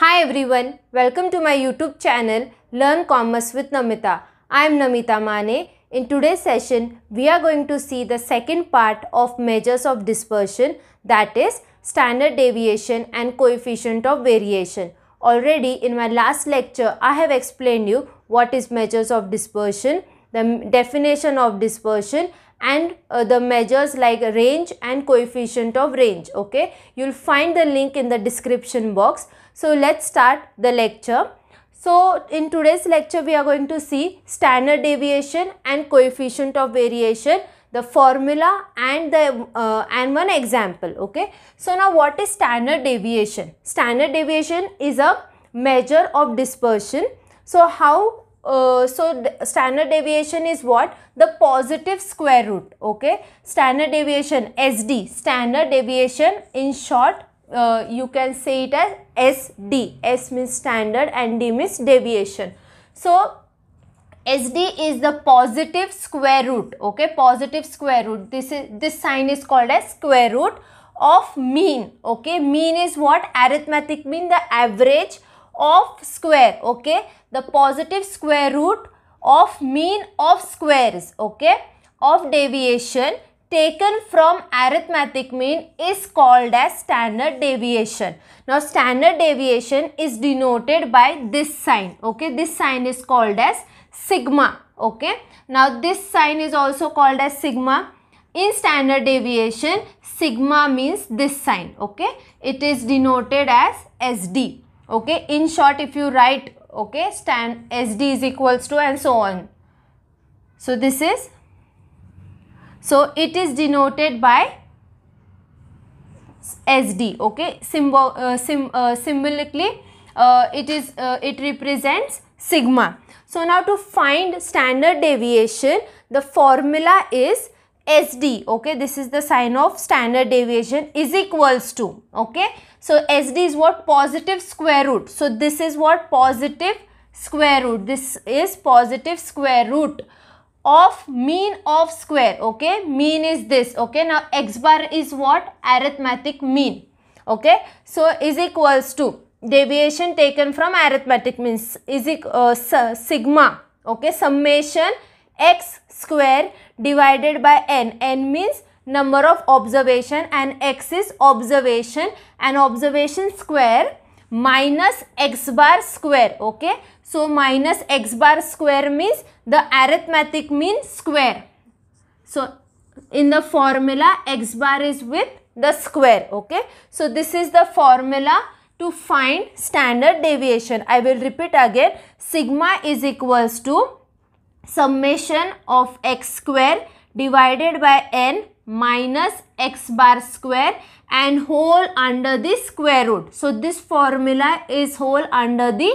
Hi everyone, welcome to my YouTube channel Learn Commerce with Namita. I am Namita Mane. In today's session, we are going to see the second part of measures of dispersion that is standard deviation and coefficient of variation. Already in my last lecture, I have explained you what is measures of dispersion, the definition of dispersion and uh, the measures like range and coefficient of range okay you'll find the link in the description box so let's start the lecture. So in today's lecture we are going to see standard deviation and coefficient of variation the formula and the uh, and one example okay? So now what is standard deviation? Standard deviation is a measure of dispersion. So how uh, so standard deviation is what? The positive square root okay? Standard deviation sd standard deviation in short uh, you can say it as sd s means standard and d means deviation. So sd is the positive square root okay? Positive square root. This is this sign is called as square root of mean okay? Mean is what? Arithmetic mean the average of square okay? The positive square root of mean of squares okay? Of deviation taken from arithmetic mean is called as standard deviation. Now standard deviation is denoted by this sign. Okay this sign is called as sigma. Okay now this sign is also called as sigma. In standard deviation sigma means this sign. Okay it is denoted as sd okay in short if you write okay stand sd is equals to and so on. So this is so it is denoted by sd okay symbol uh, sim, uh, symbolically uh, it is uh, it represents sigma so now to find standard deviation the formula is SD, okay, this is the sign of standard deviation is equals to, okay. So, SD is what? Positive square root. So, this is what? Positive square root. This is positive square root of mean of square, okay. Mean is this, okay. Now, x bar is what? Arithmetic mean, okay. So, is equals to deviation taken from arithmetic means is uh, sigma, okay. Summation x square divided by n. n means number of observation and x is observation and observation square minus x bar square okay so minus x bar square means the arithmetic mean square. So in the formula x bar is with the square okay? So this is the formula to find standard deviation. I will repeat again. Sigma is equals to summation of x square divided by n minus x bar square and whole under the square root. So, this formula is whole under the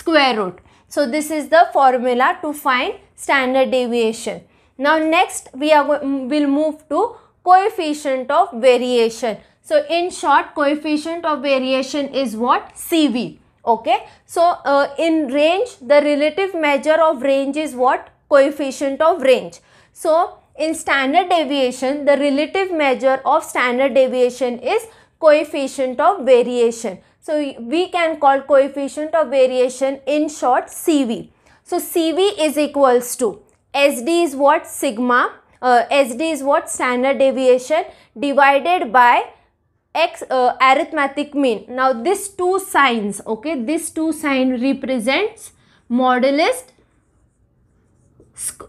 square root. So, this is the formula to find standard deviation. Now, next we are will move to coefficient of variation. So, in short coefficient of variation is what? CV. Okay. So, uh, in range the relative measure of range is what? Coefficient of range. So, in standard deviation, the relative measure of standard deviation is coefficient of variation. So, we can call coefficient of variation in short CV. So, CV is equals to SD is what sigma, uh, SD is what standard deviation divided by x uh, arithmetic mean. Now, this two signs, okay, this two sign represents modulus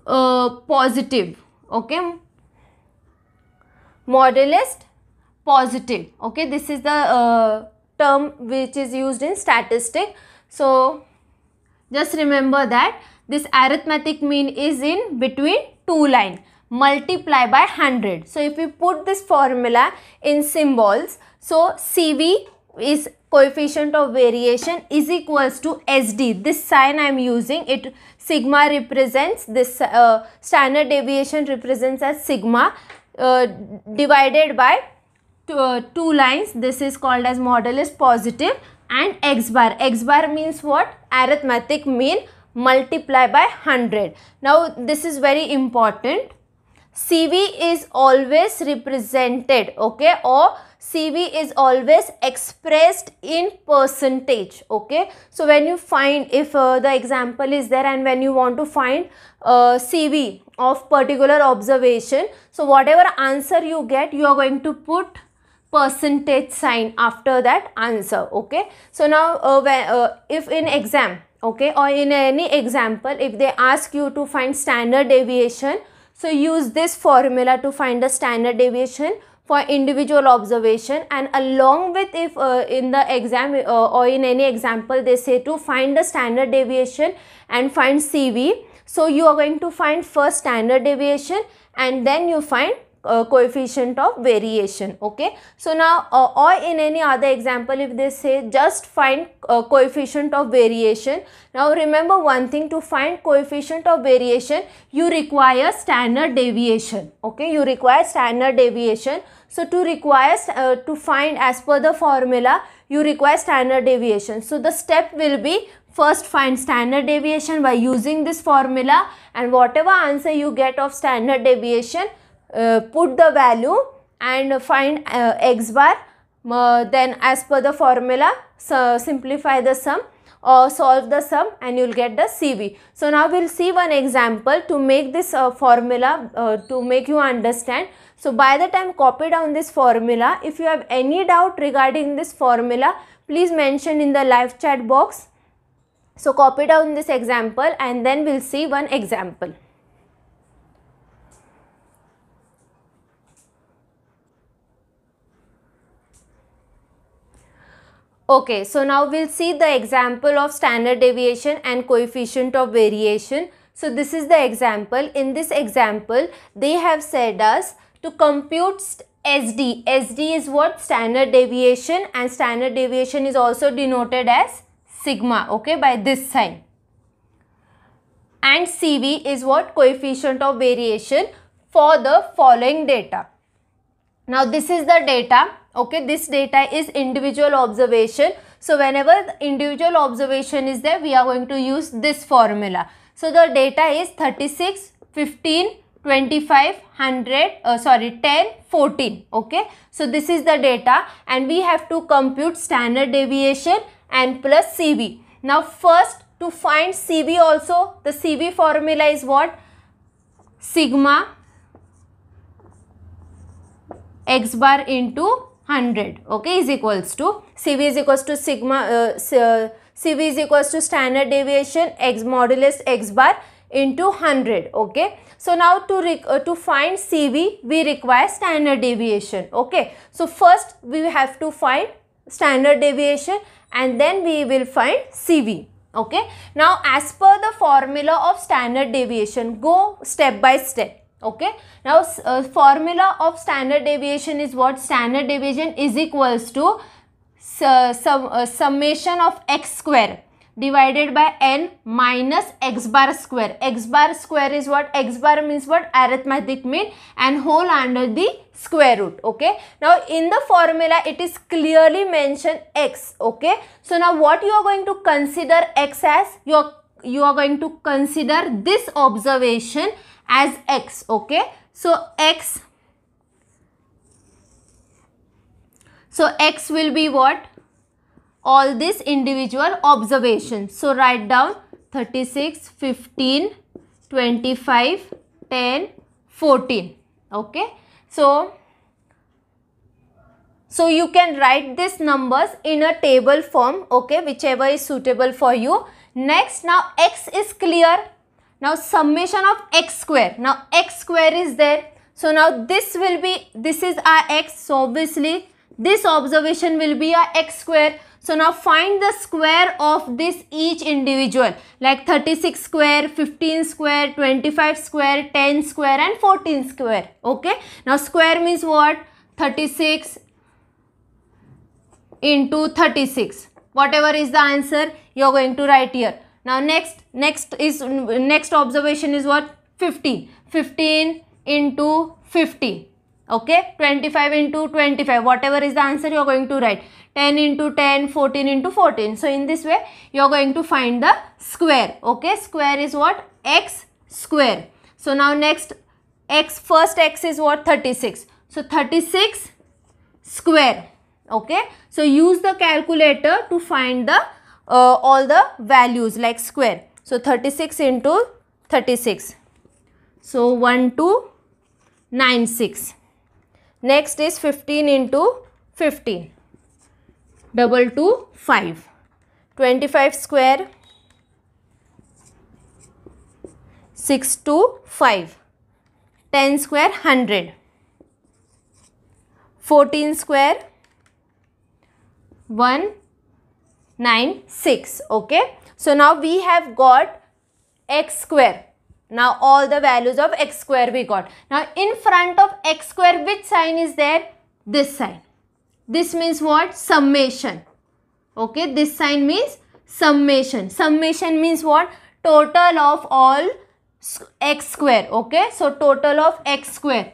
uh, positive okay modulus positive okay this is the uh, term which is used in statistic so just remember that this arithmetic mean is in between two line multiply by 100 so if we put this formula in symbols so cv is coefficient of variation is equals to SD. This sign I am using it sigma represents this uh, standard deviation represents as sigma uh, divided by two, uh, two lines. This is called as modulus positive and x bar. x bar means what? Arithmetic mean multiply by 100. Now this is very important. CV is always represented okay or CV is always expressed in percentage. Okay. So when you find if uh, the example is there and when you want to find uh, CV of particular observation. So whatever answer you get you are going to put percentage sign after that answer. Okay. So now uh, when, uh, if in exam okay or in any example if they ask you to find standard deviation so use this formula to find the standard deviation for individual observation and along with if uh, in the exam uh, or in any example they say to find the standard deviation and find CV. So you are going to find first standard deviation and then you find uh, coefficient of variation okay? So now uh, or in any other example if they say just find uh, coefficient of variation now remember one thing to find coefficient of variation you require standard deviation okay? You require standard deviation. So to require uh, to find as per the formula you require standard deviation. So the step will be first find standard deviation by using this formula and whatever answer you get of standard deviation uh, put the value and find uh, x bar uh, then as per the formula so simplify the sum or solve the sum and you will get the CV. So now we will see one example to make this uh, formula uh, to make you understand. So by the time copy down this formula, if you have any doubt regarding this formula, please mention in the live chat box. So copy down this example and then we will see one example. Okay, so now we'll see the example of standard deviation and coefficient of variation. So this is the example. In this example, they have said us to compute SD. SD is what? Standard deviation and standard deviation is also denoted as sigma, okay, by this sign. And CV is what? Coefficient of variation for the following data. Now this is the data okay this data is individual observation. So whenever individual observation is there we are going to use this formula. So the data is 36 15 25 100 uh, sorry 10 14 okay so this is the data and we have to compute standard deviation and plus cv now first to find cv also the cv formula is what? Sigma x bar into 100 okay is equals to CV is equals to sigma uh, CV uh, is equals to standard deviation x modulus x bar into 100 okay. So now to uh, to find CV we require standard deviation okay. So first we have to find standard deviation and then we will find CV okay. Now as per the formula of standard deviation go step by step okay? Now uh, formula of standard deviation is what? Standard deviation is equals to uh, sum, uh, summation of x square divided by n minus x bar square. X bar square is what? X bar means what? Arithmetic mean and whole under the square root. Okay? Now in the formula it is clearly mentioned x. Okay? So now what you are going to consider x as? You are you are going to consider this observation as x okay? So x so x will be what? All these individual observations. So write down 36 15 25 10 14 okay? So so you can write these numbers in a table form okay? Whichever is suitable for you. Next now x is clear now summation of x square. Now x square is there. So now this will be, this is our x. So obviously this observation will be our x square. So now find the square of this each individual like 36 square, 15 square, 25 square, 10 square and 14 square. Okay. Now square means what? 36 into 36. Whatever is the answer you are going to write here. Now next, next is, next observation is what? 15. 15 into 50. Okay, 25 into 25, whatever is the answer you are going to write. 10 into 10, 14 into 14. So in this way, you are going to find the square. Okay, square is what? X square. So now next, x, first x is what? 36. So 36 square. Okay. So use the calculator to find the uh, all the values like square. So 36 into 36. So 1296. Next is 15 into 15. Double 2 5. 25 square 6 to 5. 10 square 100. 14 square 196. Okay. So now we have got x square. Now all the values of x square we got. Now in front of x square which sign is there? This sign. This means what? Summation. Okay. This sign means summation. Summation means what? Total of all x square. Okay. So total of x square.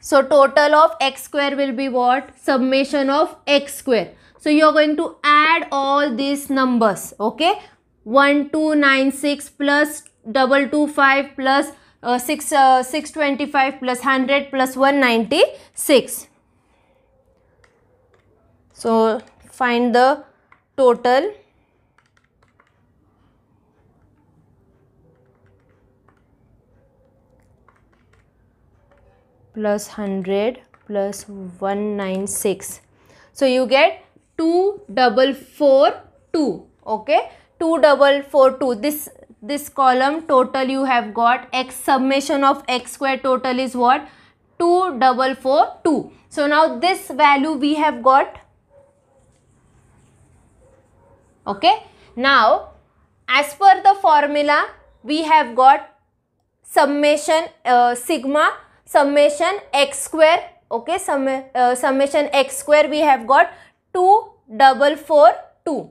So total of x square will be what? Summation of x square. So you are going to add all these numbers. Okay. 1296 plus double two five plus uh, 6 uh, 625 plus 100 plus 196 so find the total plus 100 plus 196 so you get 2 double 4 2 okay? 2 double 4 2 this this column total you have got x summation of x square total is what? 2 double 4 2 so now this value we have got okay? Now as per the formula we have got summation uh, sigma summation x square okay? Sum, uh, summation x square we have got 2 double 4 2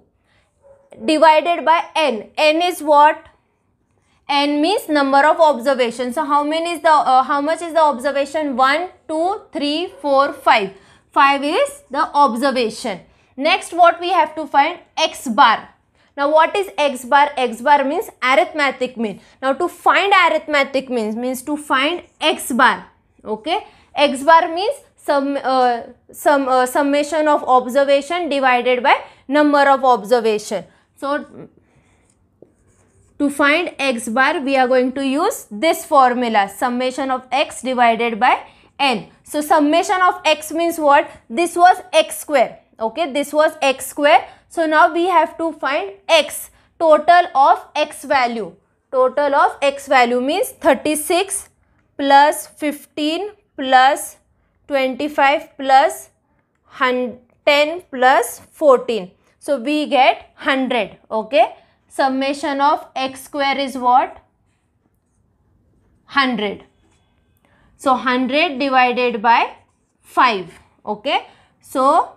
divided by n n is what n means number of observations. So how many is the uh, how much is the observation? 1, 2, 3, 4, 5. 5 is the observation. Next what we have to find x bar. Now what is x bar? x bar means arithmetic mean. Now to find arithmetic means means to find x bar. Okay. x bar means sum, uh, sum, uh, summation of observation divided by number of observation. So to find x bar, we are going to use this formula, summation of x divided by n. So, summation of x means what? This was x square. Okay, this was x square. So, now we have to find x, total of x value. Total of x value means 36 plus 15 plus 25 plus 10 plus 14. So, we get 100. Okay summation of x square is what? 100. So 100 divided by 5. Okay. So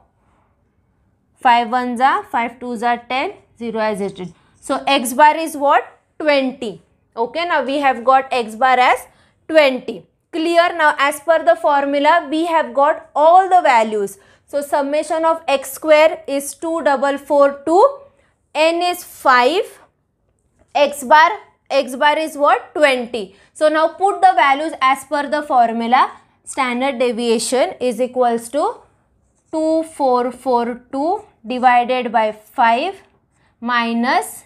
5 ones are 5 twos are 10, 0 as it is. So x bar is what? 20. Okay. Now we have got x bar as 20. Clear. Now as per the formula we have got all the values. So summation of x square is 2442 n is 5 x bar x bar is what 20 so now put the values as per the formula standard deviation is equals to 2442 divided by 5 minus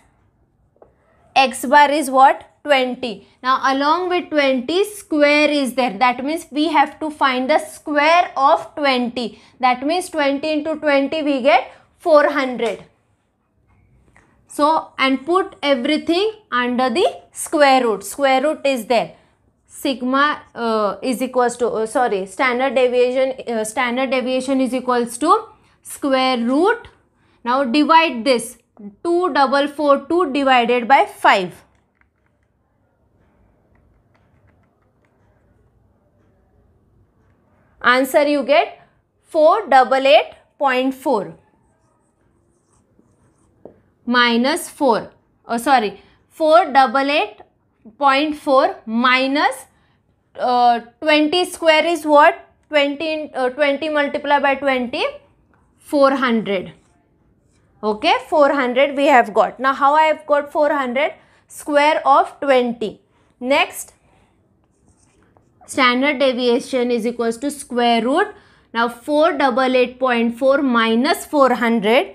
x bar is what 20 now along with 20 square is there that means we have to find the square of 20 that means 20 into 20 we get 400 so, and put everything under the square root. Square root is there. Sigma uh, is equals to, uh, sorry, standard deviation, uh, standard deviation is equals to square root. Now, divide this. 2 double 4 2 divided by 5. Answer you get 4 double 8.4 minus 4 oh sorry. 4 double eight point four minus uh, 20 square is what? 20 uh, 20 multiplied by 20 400 okay 400 we have got. Now how i have got 400 square of 20 next standard deviation is equals to square root. Now 488.4 minus 400,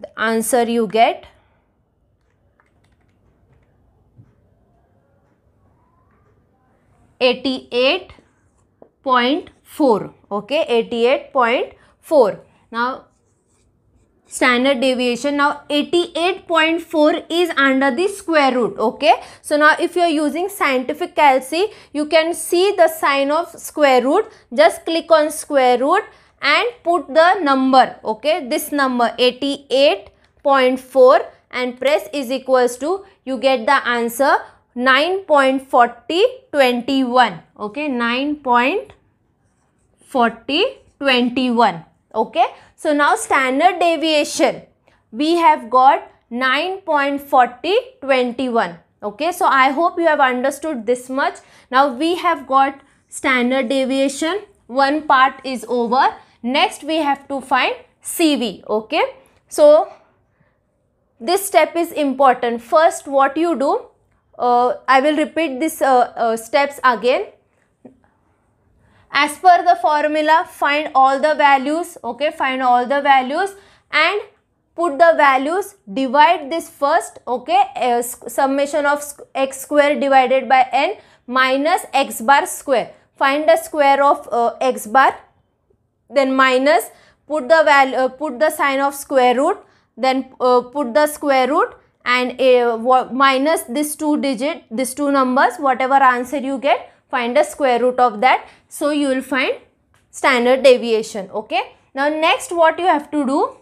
the answer you get? Eighty-eight point four. Okay, eighty-eight point four. Now standard deviation. Now 88.4 is under the square root okay? So now if you are using scientific calci you can see the sign of square root. Just click on square root and put the number okay? This number 88.4 and press is equals to you get the answer 9.4021 okay? 9.4021 okay? So now standard deviation. We have got 9.4021 okay? So i hope you have understood this much. Now we have got standard deviation. One part is over. Next we have to find cv okay? So this step is important. First what you do uh, i will repeat this uh, uh, steps again as per the formula find all the values okay find all the values and put the values divide this first okay summation of x square divided by n minus x bar square. Find the square of uh, x bar then minus put the value uh, put the sign of square root then uh, put the square root and uh, minus this two digit this two numbers whatever answer you get find the square root of that. So you will find standard deviation okay? Now next what you have to do?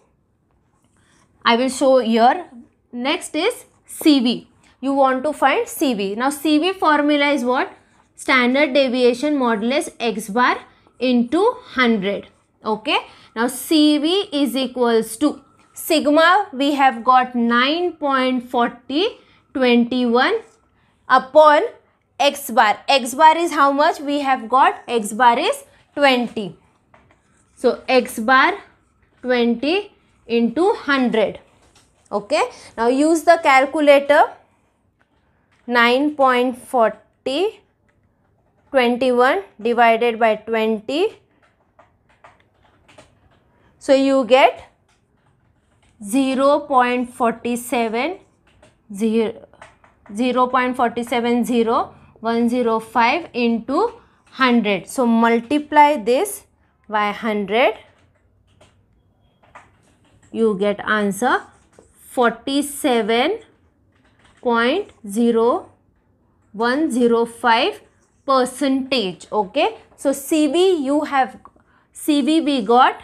I will show here. Next is cv you want to find cv now cv formula is what? Standard deviation modulus x bar into 100 okay? Now cv is equals to sigma. We have got 9.40 21 upon x bar. x bar is how much? We have got x bar is 20. So, x bar 20 into 100. Okay. Now, use the calculator 9.40 21 divided by 20. So, you get 0 0.47 0 0.470 105 into 100. So, multiply this by 100. You get answer 47.0105 percentage. Okay. So, CV you have CV we got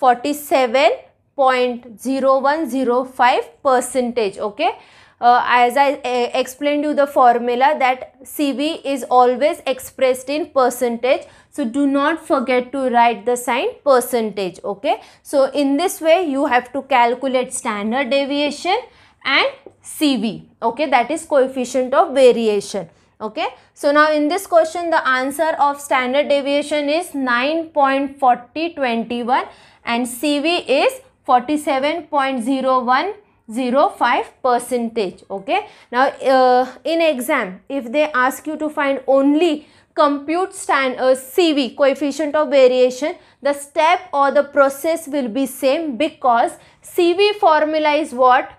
47.0105 percentage. Okay uh, as I uh, explained you the formula that CV is always expressed in percentage. So, do not forget to write the sign percentage, okay. So, in this way you have to calculate standard deviation and CV, okay, that is coefficient of variation, okay. So, now in this question the answer of standard deviation is 9.4021 and CV is 47.01 0.5 percentage okay? Now uh, in exam if they ask you to find only compute stand uh, cv coefficient of variation the step or the process will be same because cv formula is what?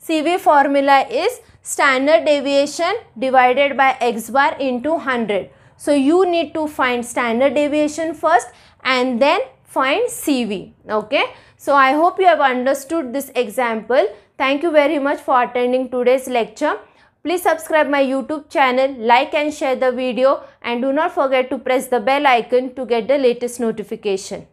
Cv formula is standard deviation divided by x bar into 100 so you need to find standard deviation first and then find cv okay so I hope you have understood this example. Thank you very much for attending today's lecture. Please subscribe my YouTube channel, like and share the video and do not forget to press the bell icon to get the latest notification.